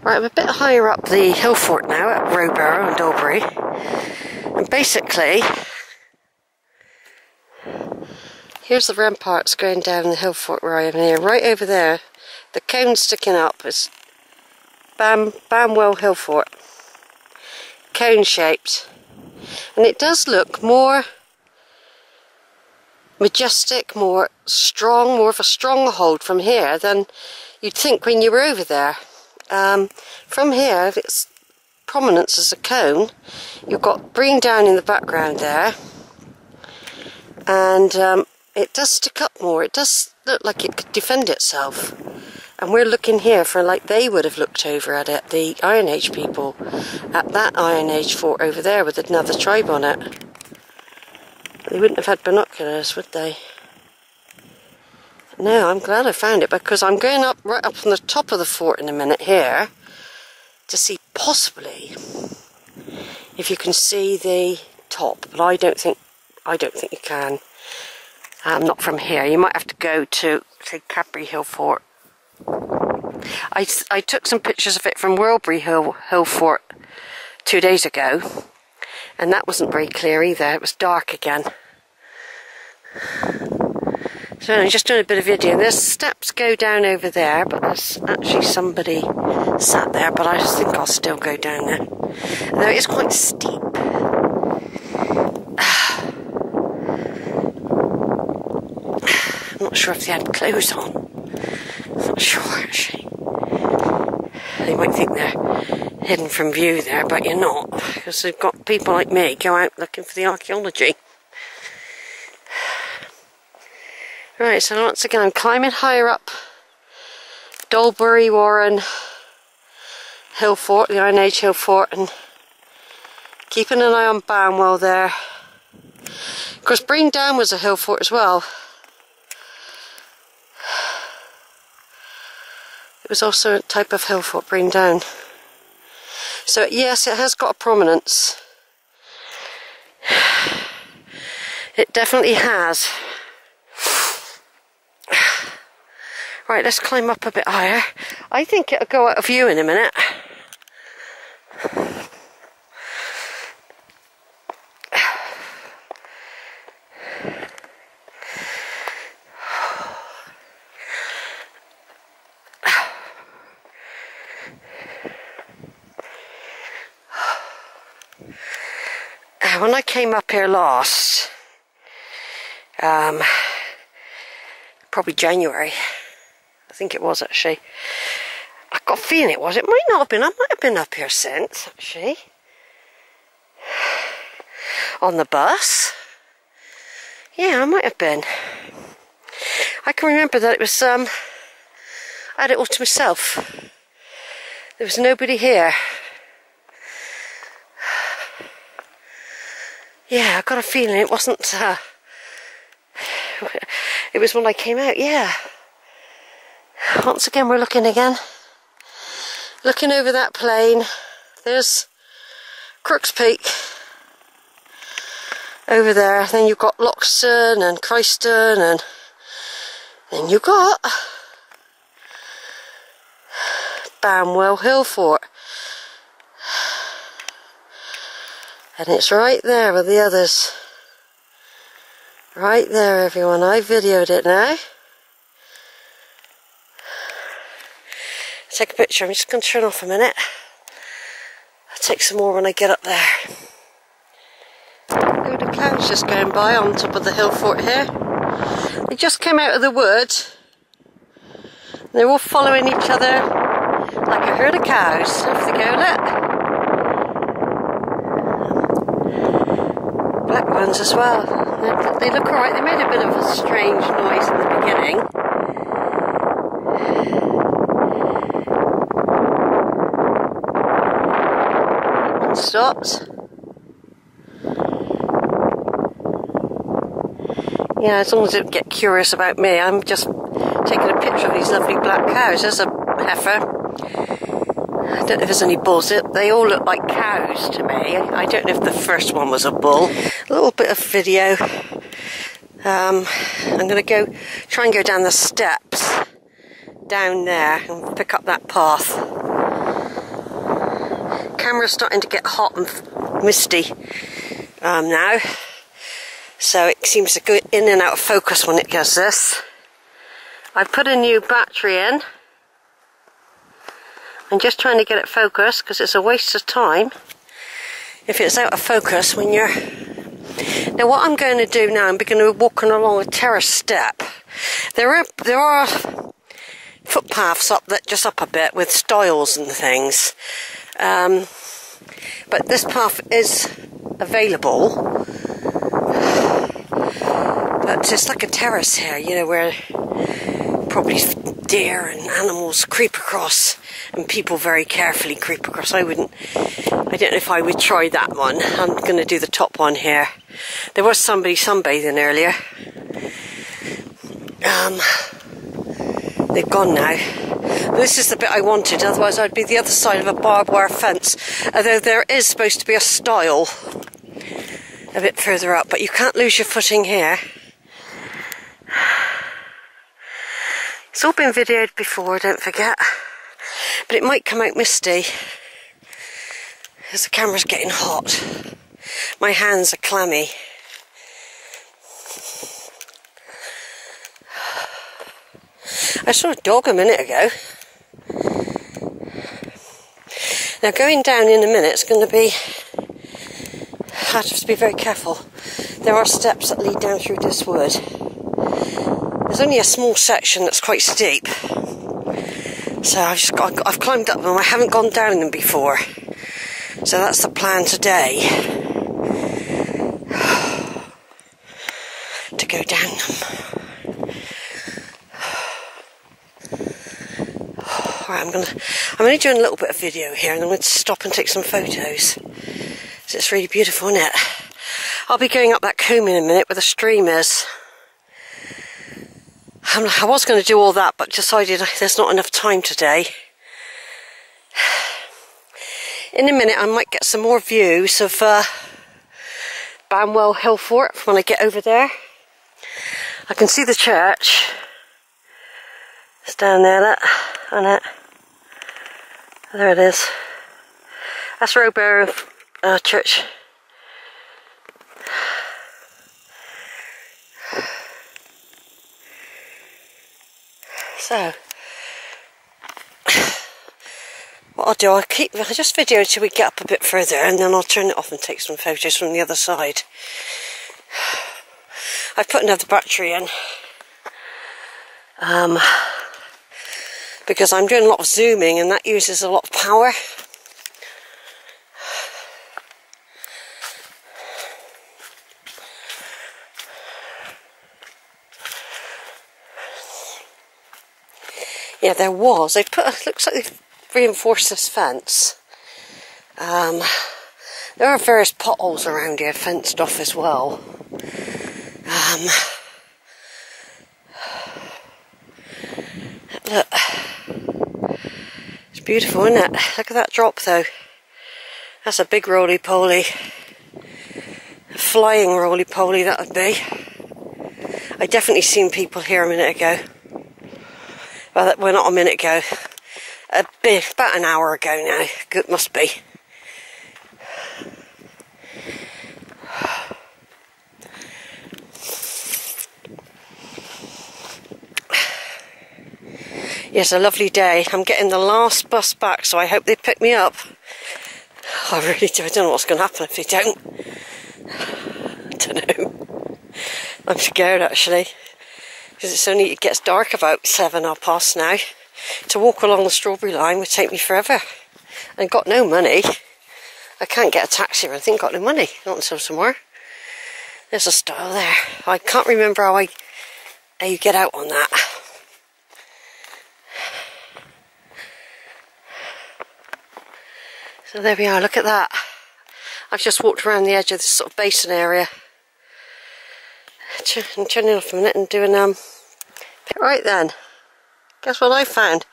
Right, I'm a bit higher up the hill fort now at Rowberrow and Dolebury. And basically, here's the ramparts going down the hill fort where I am here. Right over there, the cone sticking up is Bam, Banwell Hill Fort. Cone shaped. And it does look more majestic, more strong, more of a stronghold from here than you'd think when you were over there. Um, from here, its prominence as a cone, you've got Brean Down in the background there, and um, it does stick up more. It does look like it could defend itself. And we're looking here for like they would have looked over at it, the Iron Age people, at that Iron Age fort over there with another tribe on it. They wouldn't have had binoculars, would they? No, I'm glad I found it because I'm going up right up on the top of the fort in a minute here to see possibly if you can see the top, but I don't think I don't think you can. Um, not from here. You might have to go to say Cadbury Hill Fort. I, I took some pictures of it from Worlebury Hill, Hill Fort two days ago, and that wasn't very clear either. It was dark again. So I'm just doing a bit of video. There's steps go down over there, but there's actually somebody sat there, but I just think I'll still go down there. Though it is quite steep. I'm not sure if they had clothes on. I'm not sure actually. They might think they're hidden from view there, but you're not, because they've got people like me go out looking for the archaeology. Right, so once again I'm climbing higher up Dolebury Warren Hill Fort, the Iron Age Hill Fort, and keeping an eye on Banwell there. Of course, Brean Down was a hill fort as well. It was also a type of hill fort, Brean Down. So yes, it has got a prominence. It definitely has. Right, let's climb up a bit higher. I think it'll go out of view in a minute. When I came up here last, um, probably January, I think it was actually. I got a feeling it was. It might not have been. I might have been up here since, actually. On the bus. Yeah, I might have been. I can remember that it was, um, I had it all to myself. There was nobody here. Yeah, I got a feeling it wasn't, uh, it was when I came out, yeah. Once again, we're looking again. Looking over that plain. There's Crooks Peak over there. Then you've got Loxton and Christon and then you've got Banwell Hill Fort. And it's right there with the others. Right there everyone, I videoed it now. Take a picture. I'm just going to turn off a minute. I'll take some more when I get up there. Load of clouds just going by on top of the hill fort here. They just came out of the wood. They're all following each other like a herd of cows. Off they go, look. Black ones as well. They, they look alright. They made a bit of a strange noise in the beginning. Stopped. Yeah, as long as it get curious about me, I'm just taking a picture of these lovely black cows. There's a heifer. I don't know if there's any bulls. They all look like cows to me. I don't know if the first one was a bull. A little bit of video. Um, I'm going to go try and go down the steps down there and pick up that path. Camera's starting to get hot and misty um, now. So it seems to go in and out of focus when it does this. I've put a new battery in. I'm just trying to get it focused because it's a waste of time if it's out of focus when you're... Now what I'm going to do now, I'm going to be walking along a terrace step. There are, there are footpaths up that just up a bit with stiles and things. Um, but this path is available. But it's like a terrace here, you know, where probably deer and animals creep across and people very carefully creep across. I wouldn't, I don't know if I would try that one. I'm going to do the top one here. There was somebody sunbathing earlier. Um, they've gone now. This is the bit I wanted, otherwise I'd be the other side of a barbed wire fence. Although there is supposed to be a stile a bit further up, but you can't lose your footing here. It's all been videoed before, don't forget. But it might come out misty. As the camera's getting hot. My hands are clammy. I saw a dog a minute ago. Now going down in a minute is going to be I have to be very careful. There are steps that lead down through this wood. There's only a small section that's quite steep. So I've just got, I've climbed up them. I haven't gone down them before. So that's the plan today. to go down them. Right, I'm gonna I'm only doing a little bit of video here and I'm gonna stop and take some photos. So it's really beautiful, isn't it? I'll be going up that combe in a minute where the stream is. I was going to do all that, but decided there's not enough time today. In a minute, I might get some more views of uh, Hill Fort when I get over there. I can see the church. It's down there, that, on it. There it is. That's Rowberrow uh, Church. So, what I'll do, I'll keep, I'll just video until we get up a bit further and then I'll turn it off and take some photos from the other side. I've put another battery in. Um, because I'm doing a lot of zooming and that uses a lot of power. Yeah, there was. They put. Looks like they've reinforced this fence. Um, there are various potholes around here, fenced off as well. Um, look, beautiful, isn't it? Look at that drop, though. That's a big roly poly. A flying roly poly, that would be. I definitely seen people here a minute ago well, well not a minute ago, a bit, about an hour ago now, it must be. Yes, a lovely day. I'm getting the last bus back, so I hope they pick me up. I really do. I don't know what's going to happen if they don't. I don't know. I'm scared actually because it's only it gets dark about seven or past now. To walk along the strawberry line would take me forever. And got no money. I can't get a taxi or anything, got no money. Not until tomorrow. There's a stile there. I can't remember how I how you get out on that. So there we are, look at that. I've just walked around the edge of this sort of basin area. I'm turning off a minute and doing um Right then, guess what I found?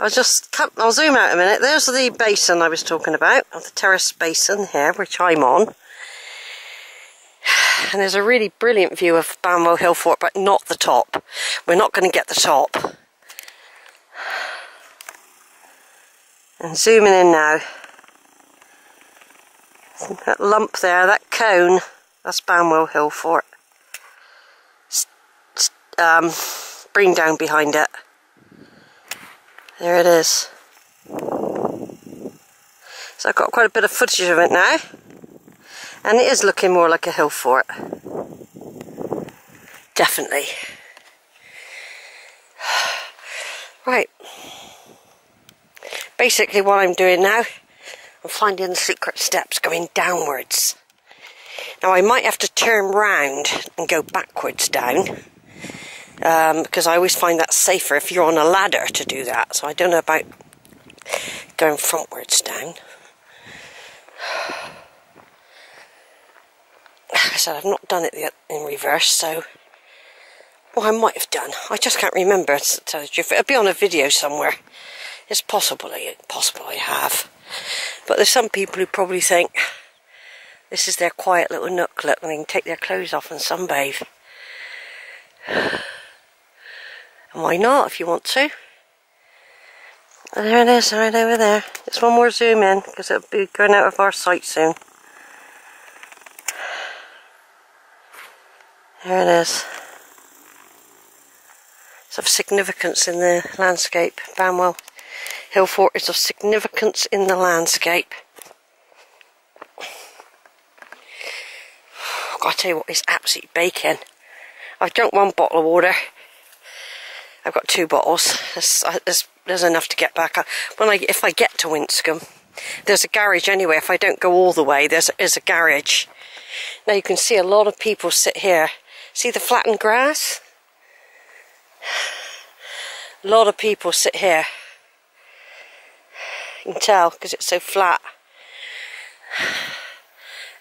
I was just, I'll zoom out a minute. There's the basin I was talking about, the terrace basin here, which I'm on. And there's a really brilliant view of Banwell Hill Fort, but not the top. We're not going to get the top. And zooming in now. That lump there, that cone, that's Banwell Hill Fort. Um, Brean Down behind it. There it is. So I've got quite a bit of footage of it now. And it is looking more like a hill fort. Definitely. Right. Basically what I'm doing now, I'm finding the secret steps going downwards. Now I might have to turn round and go backwards down. Um, because I always find that safer if you're on a ladder to do that. So I don't know about going frontwards down. I said I've not done it in reverse, so well, I might have done. I just can't remember. To tell the truth, it'll be on a video somewhere. It's possible, possible I have, but there's some people who probably think this is their quiet little nooklet and they can take their clothes off and sunbathe. And why not if you want to? And there it is, right over there. Just one more zoom in because it'll be going out of our sight soon. There it is. It's of significance in the landscape. Banwell Hill Fort is of significance in the landscape. I've got to tell you what, it's absolutely baking. I've drunk one bottle of water. I've got two bottles. There's, uh, there's, there's enough to get back. When I, if I get to Winscombe, there's a garage anyway. If I don't go all the way, there's, there's a garage. Now you can see a lot of people sit here See the flattened grass? A lot of people sit here. Can tell because it's so flat.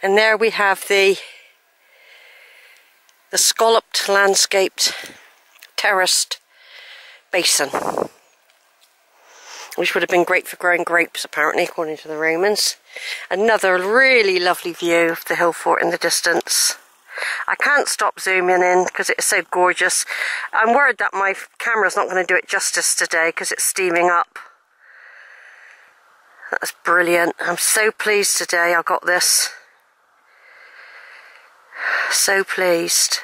And there we have the the scalloped landscaped terraced basin which would have been great for growing grapes apparently according to the Romans. Another really lovely view of the hill fort in the distance. I can't stop zooming in because it's so gorgeous. I'm worried that my camera's not going to do it justice today because it's steaming up. That's brilliant. I'm so pleased today I got this. So pleased.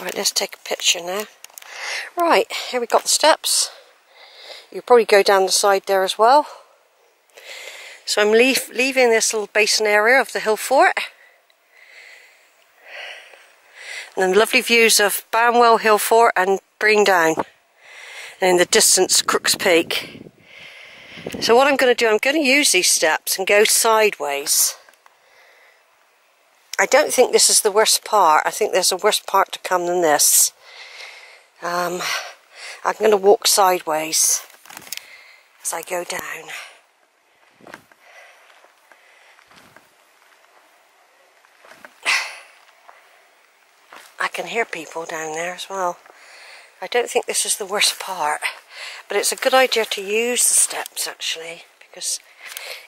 Right, let's take a picture now. Right, here we've got the steps. You'll probably go down the side there as well. So I'm leave, leaving this little basin area of the hill fort. And lovely views of Banwell Hill Fort and Brean Down. And in the distance, Crooks Peak. So what I'm going to do, I'm going to use these steps and go sideways. I don't think this is the worst part. I think there's a worse part to come than this. Um, I'm going to walk sideways as I go down. I can hear people down there as well. I don't think this is the worst part, but it's a good idea to use the steps actually because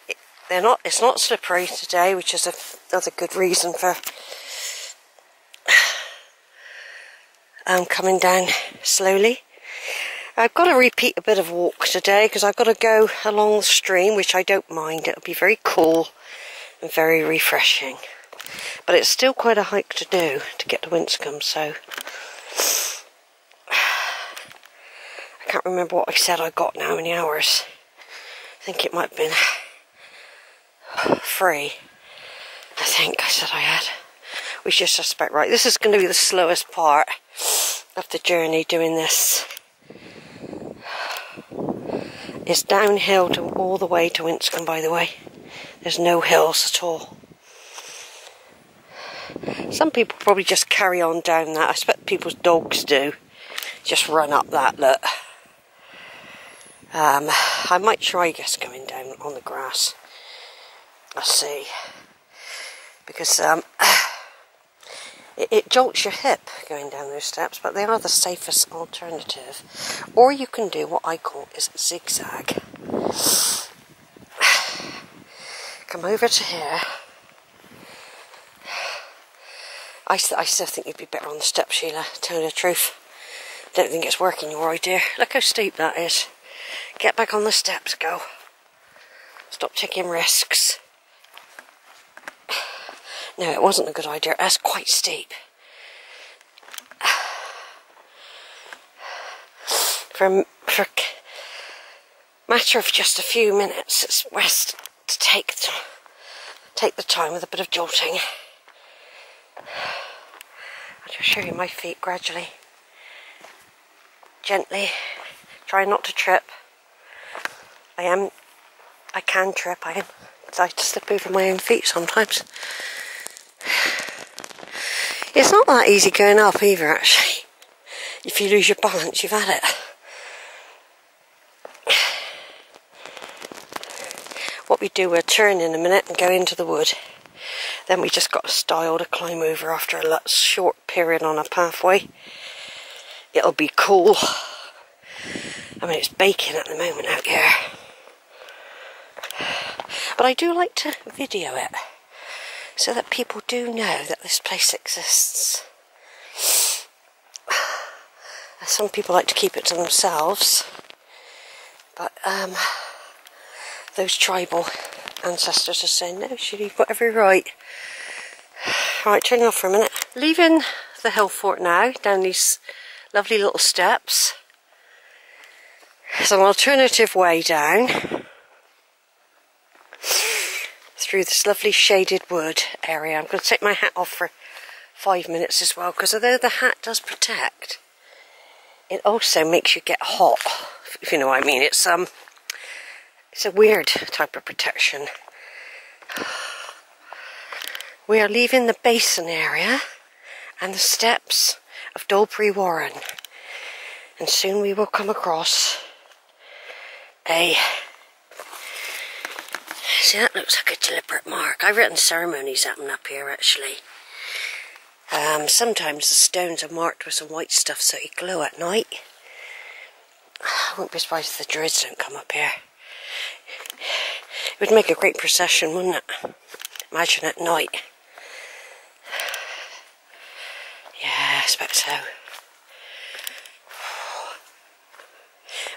it, they're not. It's not slippery today, which is another good reason for um, coming down slowly. I've got to repeat a bit of walk today because I've got to go along the stream, which I don't mind. It'll be very cool and very refreshing. But it's still quite a hike to do to get to Winscombe, so... I can't remember what I said I got now, many hours. I think it might have been three. I think I said I had. We is suspect right. This is going to be the slowest part of the journey doing this. It's downhill to all the way to Winscombe, by the way. There's no hills at all. Some people probably just carry on down that. I expect people's dogs do. Just run up that, look. Um, I might try just going down on the grass. I'll see. Because um, it, it jolts your hip going down those steps, but they are the safest alternative. Or you can do what I call is zigzag. Come over to here. I, I still think you'd be better on the steps, Sheila, tell you the truth. Don't think it's working your idea. Look how steep that is. Get back on the steps, go. Stop taking risks. No, it wasn't a good idea. That's quite steep. For, for a matter of just a few minutes, it's best to take take the time with a bit of jolting. I'll just show you my feet gradually. Gently. Try not to trip. I am, I can trip, I am. I to slip over my own feet sometimes. It's not that easy going up either, actually. If you lose your balance, you've had it. What we do, we'll turn in a minute and go into the wood. Then we just got a stile to climb over after a short period on a pathway. It'll be cool. I mean, it's baking at the moment out here. But I do like to video it so that people do know that this place exists. Some people like to keep it to themselves, but um, those tribal ancestors are saying, no, should you've got every right. Right, turning off for a minute. Leaving the hill fort now, down these lovely little steps. There's an alternative way down through this lovely shaded wood area. I'm going to take my hat off for five minutes as well because although the hat does protect, it also makes you get hot, if you know what I mean. It's um, it's a weird type of protection. We are leaving the basin area and the steps of Dolebury Warren. And soon we will come across a... See, that looks like a deliberate mark. I've written ceremonies happen up here, actually. Um, sometimes the stones are marked with some white stuff so they glow at night. I wouldn't be surprised if the druids don't come up here. It would make a great procession, wouldn't it? Imagine at night. Yeah, I expect so.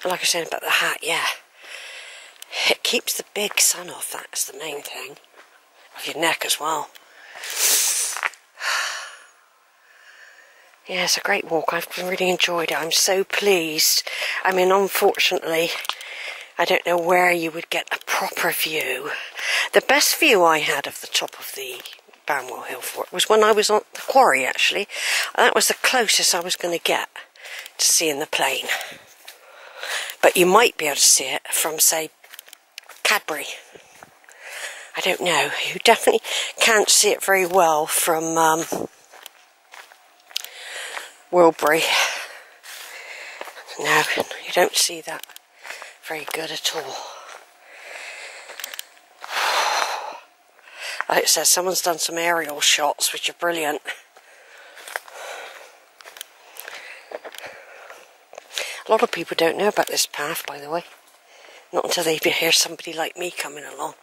And like I said about the hat, yeah. It keeps the big sun off, that's the main thing. Of your neck as well. Yeah, it's a great walk. I've really enjoyed it. I'm so pleased. I mean, unfortunately, I don't know where you would get a proper view. The best view I had of the top of the Banwell Hill Fort was when I was on the quarry, actually. That was the closest I was going to get to seeing the plane. But you might be able to see it from, say, Cadbury. I don't know. You definitely can't see it very well from um, Wilbury. No, you don't see that very good at all. Like it says, someone's done some aerial shots, which are brilliant. A lot of people don't know about this path, by the way. Not until they hear somebody like me coming along.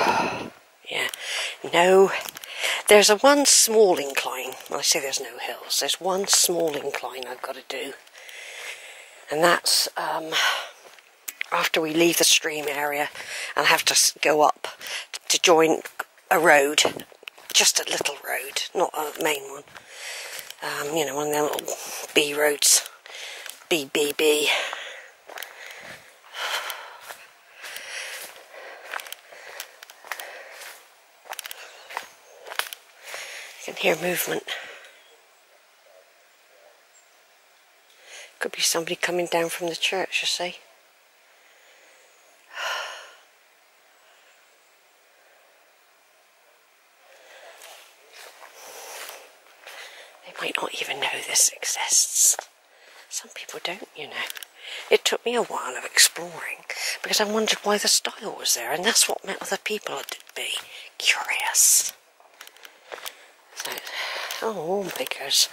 yeah, no there's a one small incline. I say there's no hills. There's one small incline I've got to do. And that's um, after we leave the stream area and have to go up to join a road. Just a little road, not a main one. Um, you know, one of them little B roads. BBB. Hear movement. Could be somebody coming down from the church, you see. They might not even know this exists. Some people don't, you know. It took me a while of exploring because I wondered why the stile was there, and that's what meant other people to be curious. Oh my gosh.